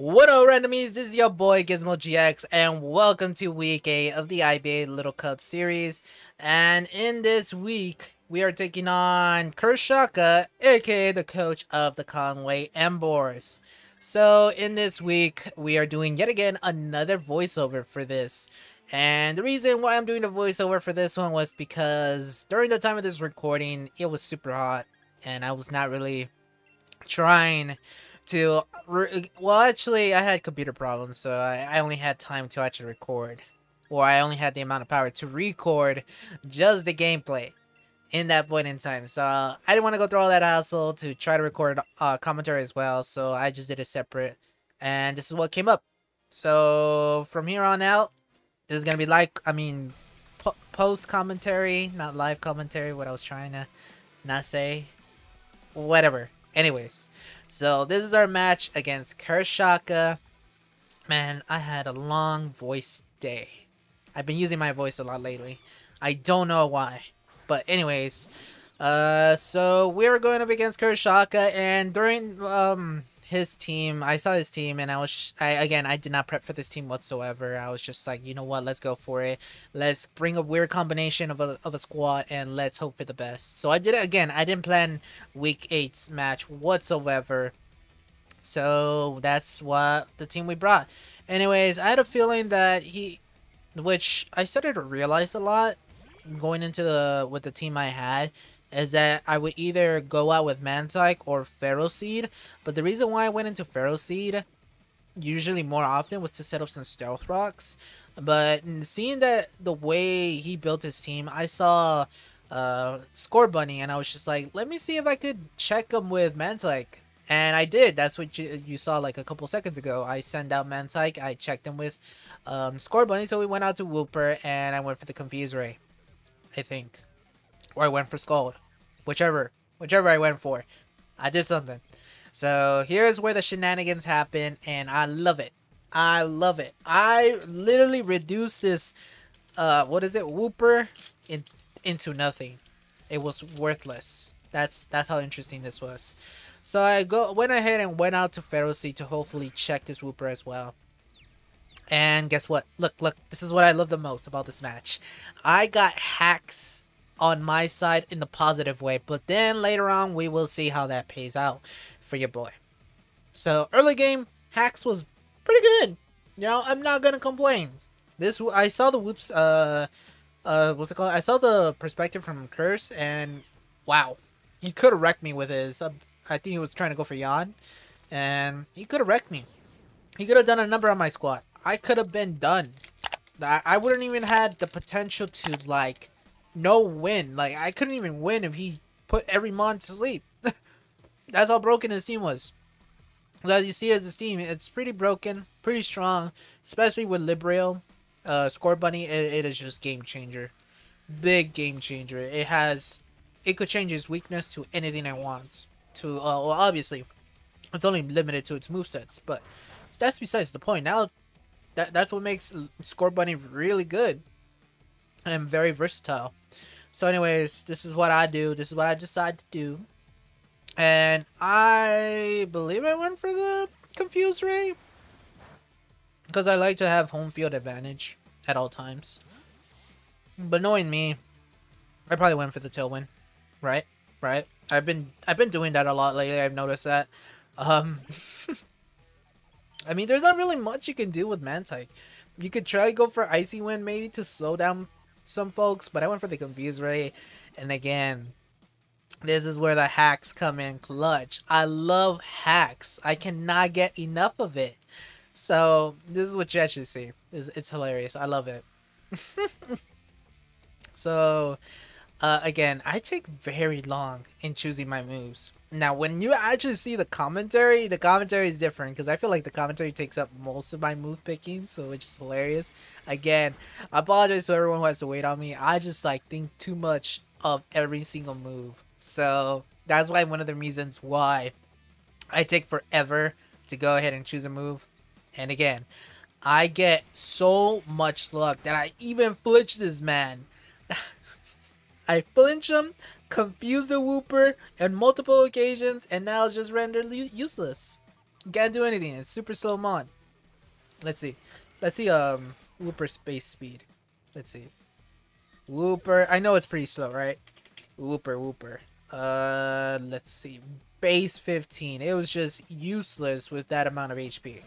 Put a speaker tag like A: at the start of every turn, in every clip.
A: What up, randomies? This is your boy Gizmo GX, and welcome to week 8 of the IBA Little Cup series. And in this week, we are taking on CurseShaka, aka the coach of the Conway Emboars. So, in this week, we are doing yet again another voiceover for this. And the reason why I'm doing the voiceover for this one was because during the time of this recording, it was super hot, and I was not really trying to well actually i had computer problems so I, I only had time to actually record. Or i only had the amount of power to record just the gameplay in that point in time. So uh, i didn't want to go through all that hassle to try to record uh, commentary as well so i just did it separate. And this is what came up. So from here on out this is gonna be like i mean po post commentary not live commentary what i was trying to not say. Whatever anyways so this is our match against CurseShaka. Man, I had a long voice day. I've been using my voice a lot lately. I don't know why. But anyways, uh, so we're going up against CurseShaka, and during um his team, I saw his team, and I was, I again, I did not prep for this team whatsoever. I was just like, you know what, let's go for it. Let's bring a weird combination of a, of a squad, and let's hope for the best. So I did it again. I didn't plan week eight's match whatsoever. So that's what the team we brought. Anyways, I had a feeling that he, which I started to realize a lot going into the with the team I had is that I would either go out with Mantyke or Ferroseed. But the reason why I went into Ferroseed usually more often was to set up some stealth rocks. But seeing that the way he built his team, I saw uh, Scorbunny and I was just like, let me see if I could check him with Mantyke. And I did. That's what you, you saw like a couple seconds ago. I sent out Mantyke. I checked him with um, Scorbunny. So we went out to Wooper and I went for the Confuse Ray. I think. Or I went for Scald. Whichever. Whichever I went for. I did something. So here's where the shenanigans happen, and I love it. I love it. I literally reduced this, uh, what is it, Wooper, in, into nothing. It was worthless. That's that's how interesting this was. So I go went ahead and went out to Pharaoh to hopefully check this Wooper as well. And guess what? Look, look, this is what I love the most about this match. I got hacks on my side in the positive way. But then later on, we will see how that pays out for your boy. So early game, Hacks was pretty good. You know, I'm not gonna complain. This I saw the whoops. Uh, uh, what's it called? I saw the perspective from Curse, and wow, he could have wrecked me with his. Uh, I think he was trying to go for Yawn, and he could have wrecked me. He could have done a number on my squad. I could have been done. I, I wouldn't even had the potential to like no win. Like, I couldn't even win if he put every mon to sleep. That's how broken his team was. So as you see as his team, it's pretty broken, pretty strong, especially with Libreo. Uh, Scorbunny, it, it is just game changer. Big game changer. It has, it could change his weakness to anything it wants. To, uh, well, obviously, it's only limited to its movesets, but that's besides the point. Now, that that's what makes Scorbunny really good and very versatile. So anyways, this is what I do. This is what I decide to do. And I believe I went for the Confuse Ray. Because I like to have home field advantage at all times. But knowing me, I probably went for the Tailwind. Right? Right? I've been I've been doing that a lot lately, I've noticed that. Um I mean there's not really much you can do with Mantyke. You could try to go for Icy Wind maybe to slow down some folks, but I went for the confused Ray. And again, this is where the hacks come in clutch. I love hacks. I cannot get enough of it. So this is what you actually see. It's, it's hilarious. I love it. so uh, again, I take very long in choosing my moves. Now, when you actually see the commentary, the commentary is different because I feel like the commentary takes up most of my move picking, so which is hilarious. Again, I apologize to everyone who has to wait on me. I just like think too much of every single move, so that's why one of the reasons why I take forever to go ahead and choose a move. And again, I get so much luck that I even flinch this man. I flinch him, confuse the Wooper on multiple occasions, and now it's just rendered useless. Can't do anything. It's super slow mod. Let's see. Let's see um Wooper space speed. Let's see. Wooper. I know it's pretty slow, right? Wooper, Wooper. Uh, let's see. Base 15. It was just useless with that amount of HP.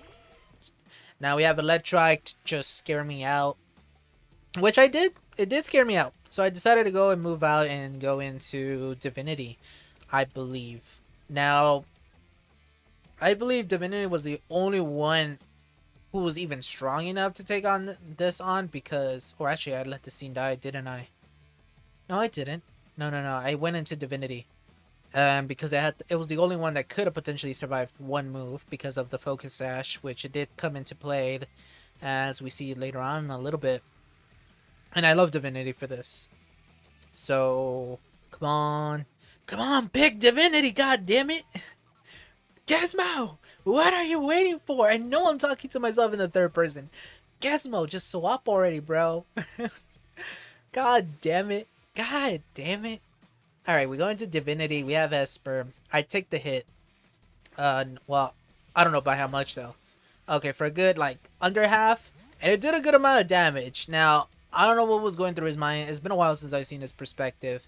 A: Now we have Electrike to just scare me out. Which I did. It did scare me out. So I decided to go and move out and go into Divinity. I believe. Now, I believe Divinity was the only one who was even strong enough to take on this on because... Or actually, I let the scene die, didn't I? No, I didn't. No, no, no. I went into Divinity. Um, because it had it was the only one that could have potentially survived one move because of the focus sash, which it did come into play, as we see later on a little bit. And I love Divinity for this. So, come on. Come on, big Divinity, god damn it! Gizmo! What are you waiting for? I know I'm talking to myself in the third person. Gizmo, just swap already, bro. god damn it. God damn it. Alright, we go into Divinity. We have Espurr. I take the hit. Uh, well, I don't know by how much, though. Okay, for a good, like, under half. And it did a good amount of damage. Now, I don't know what was going through his mind. It's been a while since I've seen his perspective.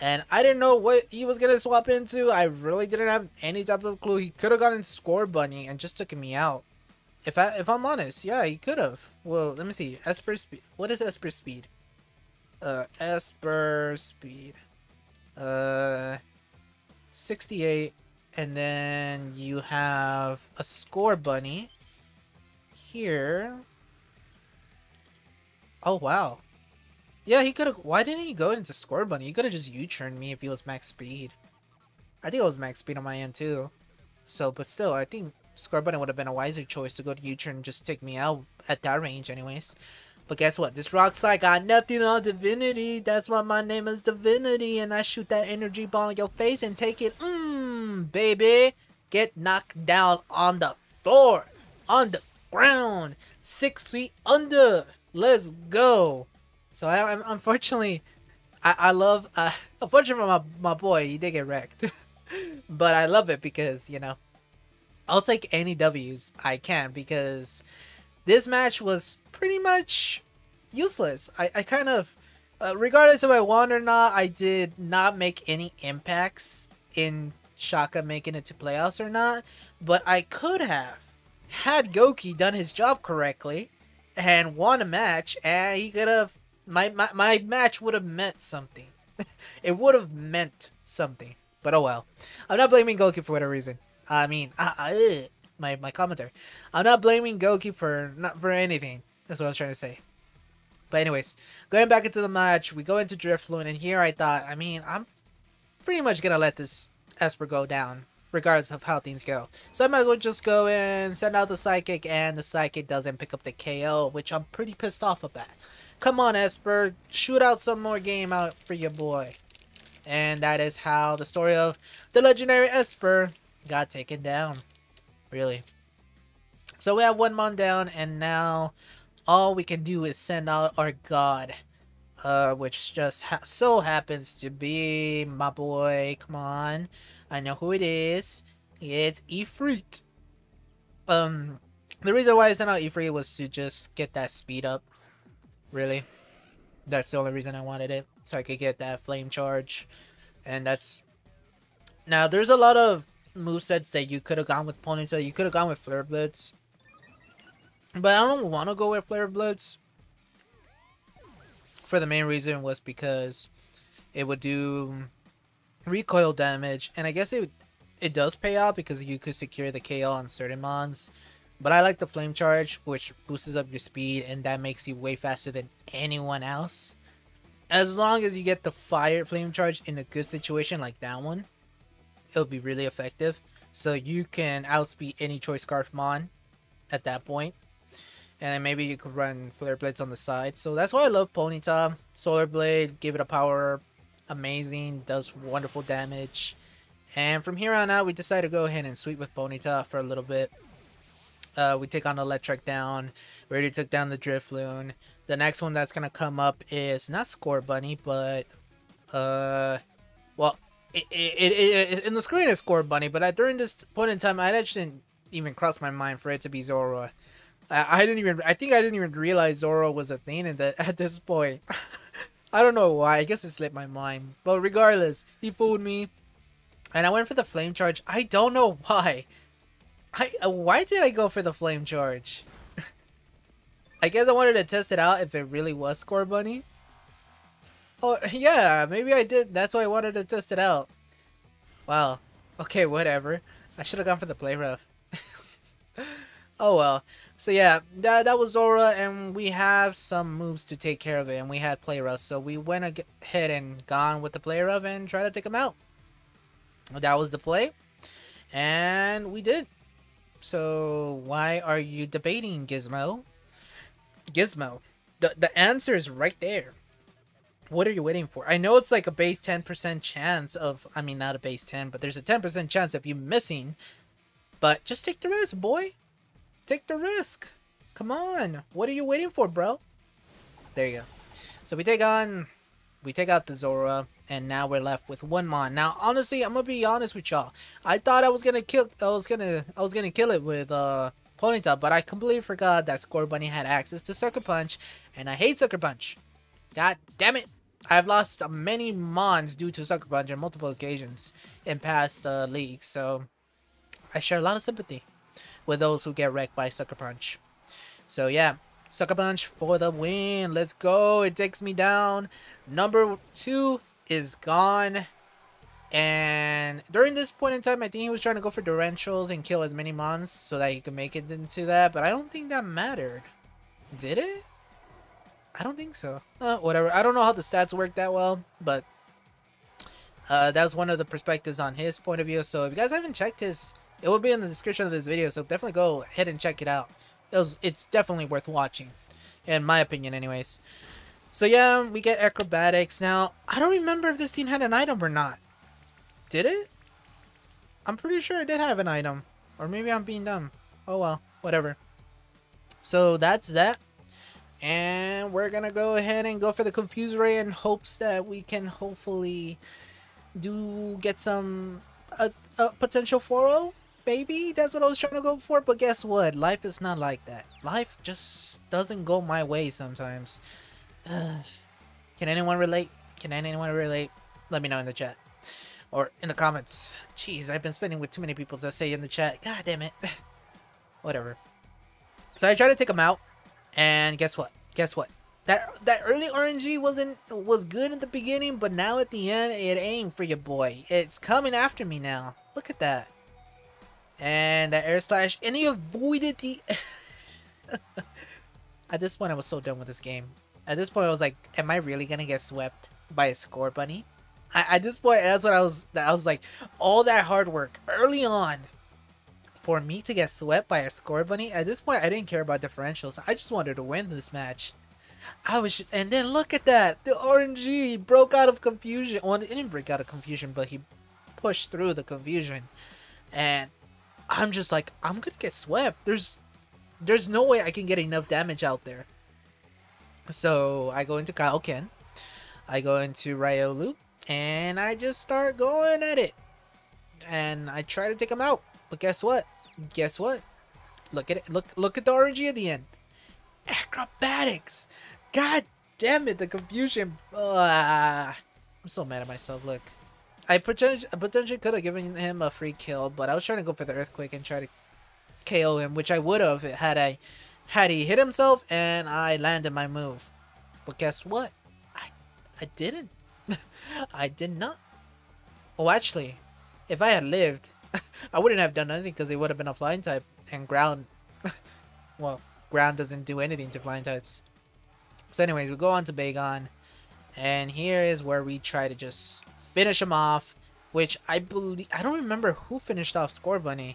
A: And I didn't know what he was going to swap into. I really didn't have any type of clue. He could have gotten Scorbunny and just took me out. If, I, if I'm honest, yeah, he could have. Well, let me see. Espurr speed. What is Espurr speed? Uh, Espurr speed. Uh, 68. And then you have a Scorbunny Here. Oh, wow. Yeah, he could have... Why didn't he go into Scorbunny? He could have just U-turned me if he was max speed. I think it was max speed on my end, too. So, but still, I think Scorbunny would have been a wiser choice to go to U-turn and just take me out at that range anyways. But guess what? This rock slide got nothing on Divinity. That's why my name is Divinity. And I shoot that energy ball in your face and take it. Mmm, baby. Get knocked down on the floor. On the ground. Six feet under. Let's go. So I, unfortunately, I, I love, uh, unfortunately for my, my boy, he did get wrecked. but I love it because, you know, I'll take any W's I can because this match was pretty much useless. I, I kind of, uh, regardless if I won or not, I did not make any impacts in Shaka making it to playoffs or not. But I could have, had Gokey done his job correctly and won a match, and he could have, my, my, my match would have meant something. it would have meant something. But oh well. I'm not blaming Gokey for whatever reason. I mean, uh, my my commentary. I'm not blaming Gokey for not for anything. That's what I was trying to say. But anyways, going back into the match, we go into Drifloon, and here I thought, I mean, I'm pretty much gonna let this Espurr go down, regardless of how things go. So I might as well just go and send out the Psychic, and the Psychic doesn't pick up the KO, which I'm pretty pissed off about. Come on, Espurr, shoot out some more game out for your boy. And that is how the story of the legendary Espurr got taken down. Really. So we have one mon down, and now all we can do is send out our god. Uh, which just ha so happens to be my boy. Come on. I know who it is. It's Ifrit. Um, the reason why I sent out Ifrit was to just get that speed up. Really. That's the only reason I wanted it. So I could get that flame charge. And that's... Now, there's a lot of movesets that you could have gone with Ponyta. You could have gone with Flare Blitz. But I don't want to go with Flare Blitz. For the main reason was because it would do recoil damage. And I guess it it does pay out because you could secure the KO on certain mons. But I like the Flame Charge, which boosts up your speed and that makes you way faster than anyone else. As long as you get the Fire Flame Charge in a good situation like that one, it'll be really effective. So you can outspeed any Choice Scarf Mon at that point. And then maybe you could run Flare Blitz on the side. So that's why I love Ponyta. Solar Blade, give it a power. Amazing, does wonderful damage. And from here on out, we decide to go ahead and sweep with Ponyta for a little bit. Uh, we take on Electrike down. We already took down the Drifloon. The next one that's going to come up is not Scorbunny, but... Uh, well, it, it, it, in the screen is Scorbunny, but at, during this point in time, I actually didn't even cross my mind for it to be Zorua. I, I didn't even. I think I didn't even realize Zorua was a thing at, at this point. I don't know why. I guess it slipped my mind. But regardless, he fooled me, and I went for the flame charge. I don't know why. I uh, why did I go for the flame charge? I guess I wanted to test it out if it really was Scorbunny. Oh yeah, maybe I did. That's why I wanted to test it out. Wow. Okay, whatever. I should have gone for the play rough. oh well. So yeah, that, that was Zorua, and we have some moves to take care of it, and we had play rough, so we went ahead and gone with the play rough and tried to take him out. That was the play, and we did. So why are you debating, Gizmo? Gizmo, the the answer is right there. What are you waiting for? I know it's like a base 10% chance of, I mean, not a base 10, but there's a 10% chance of you missing. But just take the risk, boy. Take the risk. Come on. What are you waiting for, bro? There you go. So we take on, we take out the Zorua, and now we're left with one Mon. Now, honestly, I'm gonna be honest with y'all. I thought I was gonna kill, I was gonna, I was gonna kill it with uh Ponyta, but I completely forgot that Scorbunny had access to Sucker Punch, and I hate Sucker Punch. God damn it. I've lost many Mons due to Sucker Punch on multiple occasions in past uh, leagues, so I share a lot of sympathy with those who get wrecked by Sucker Punch. So yeah, Sucker Punch for the win. Let's go. It takes me down. Number two is gone. And during this point in time, I think he was trying to go for Durantals and kill as many Mons so that he could make it into that. But I don't think that mattered. Did it? I don't think so. Uh, whatever. I don't know how the stats work that well, but uh, that was one of the perspectives on his point of view. So if you guys haven't checked his, it will be in the description of this video. So definitely go ahead and check it out. It was, it's definitely worth watching, in my opinion, anyways. So yeah, we get acrobatics. Now, I don't remember if this scene had an item or not. Did it? I'm pretty sure it did have an item. Or maybe I'm being dumb. Oh well, whatever. So that's that. And we're gonna go ahead and go for the Confuse Ray in hopes that we can hopefully do get some uh, uh, potential 4 Maybe that's what I was trying to go for, but guess what? Life is not like that. Life just doesn't go my way sometimes. Uh, can anyone relate? Can anyone relate? Let me know in the chat. Or in the comments. Jeez, I've been spending with too many people to say in the chat. God damn it. Whatever. So I tried to take them out. And guess what? Guess what? That that early RNG wasn't was good at the beginning, but now at the end it aimed for your boy. It's coming after me now. Look at that. And that air slash, and he avoided the. at this point, I was so done with this game. At this point, I was like, "Am I really gonna get swept by a Scorbunny?" I, at this point, that's what I was. I was like, all that hard work early on for me to get swept by a Scorbunny. at this point, I didn't care about differentials. I just wanted to win this match. I was, and then look at that. The RNG broke out of confusion. Well, it didn't break out of confusion, but he pushed through the confusion. And I'm just like, I'm gonna get swept. There's, there's no way I can get enough damage out there. So I go into Kaioken. I go into Riolu. And I just start going at it. And I try to take him out. But guess what? Guess what? Look at it. Look look at the RNG at the end. Acrobatics. God damn it, the confusion. I'm so mad at myself. Look. I potentially, potentially could have given him a free kill, but I was trying to go for the earthquake and try to KO him, which I would have had I had he hit himself and I landed my move. But guess what? I I didn't. I did not. Oh, actually, if I had lived, I wouldn't have done anything because it would have been a flying type and ground. well, ground doesn't do anything to flying types. So anyways, we go on to Bagon. And here is where we try to just finish him off. Which I believe... I don't remember who finished off Scorbunny.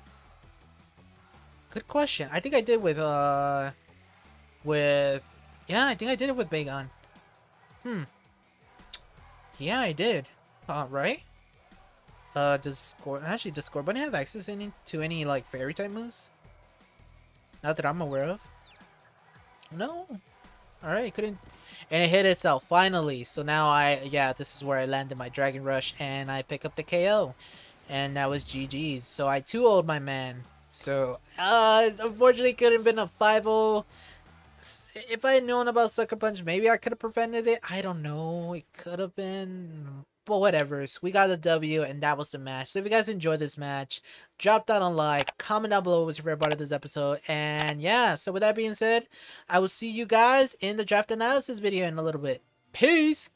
A: Good question. I think I did with... uh, With... Yeah, I think I did it with Bagon. Hmm. Yeah, I did. Uh, right? Uh, does Score actually does Scorbunny have access any to any like fairy type moves? Not that I'm aware of. No. All right, couldn't, and it hit itself finally. So now I yeah, this is where I landed my Dragon Rush and I pick up the KO, and that was GG's. So I two old my man So, uh, unfortunately, could have been a 5-0. If I had known about Sucker Punch, maybe I could have prevented it. I don't know. It could have been. But whatever. So we got the W, and that was the match. So if you guys enjoyed this match, drop down a like, comment down below what was your favorite part of this episode. And yeah, so with that being said, I will see you guys in the draft analysis video in a little bit. Peace!